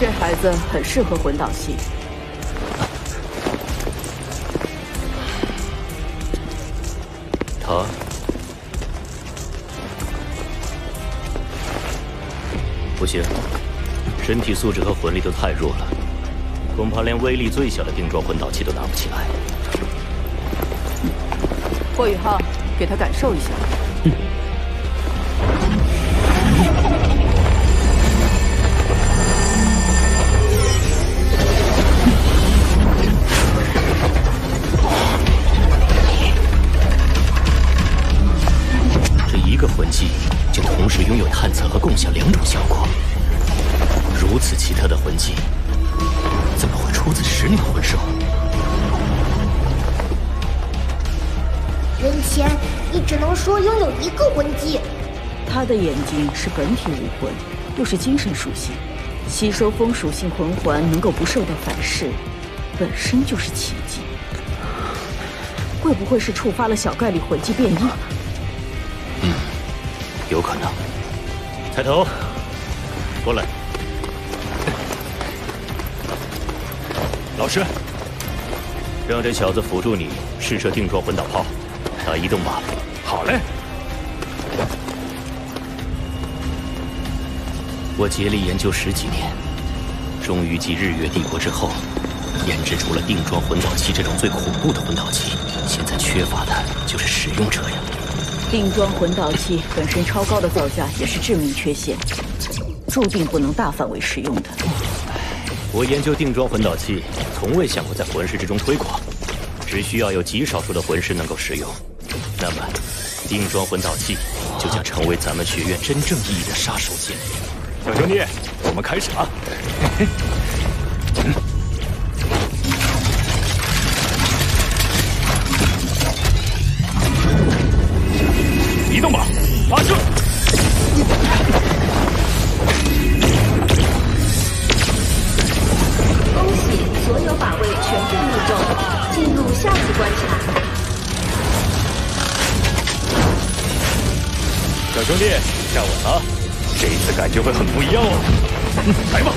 这孩子很适合魂导器。他不行，身体素质和魂力都太弱了，恐怕连威力最小的定装魂导器都拿不起来。霍宇浩，给他感受一下。一魂技就同时拥有探测和共享两种效果，如此奇特的魂技，怎么会出自十年魂兽？人前，你只能说拥有一个魂技。他的眼睛是本体武魂，又是精神属性，吸收风属性魂环能够不受到反噬，本身就是奇迹。会不会是触发了小概率魂技变异？有可能。抬头，过来。老师，让这小子辅助你试射定装魂导炮，打移动吧。好嘞。我竭力研究十几年，终于继日月帝国之后，研制出了定装魂导器这种最恐怖的魂导器。现在缺乏的就是使用者呀。定装魂导器本身超高的造价也是致命缺陷，注定不能大范围使用的。我研究定装魂导器，从未想过在魂师之中推广，只需要有极少数的魂师能够使用，那么定装魂导器就将成为咱们学院真正意义的杀手锏。小兄弟，我们开始了。移动吧，发射！恭喜所有靶位全部命中，进入下次关卡。小兄弟，站稳了，这一次感觉会很不一样哦。来吧！